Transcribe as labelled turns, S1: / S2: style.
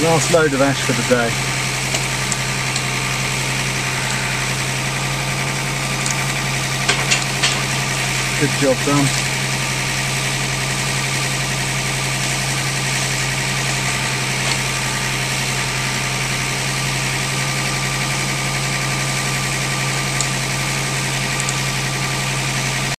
S1: Last load of ash for the day. Good job done.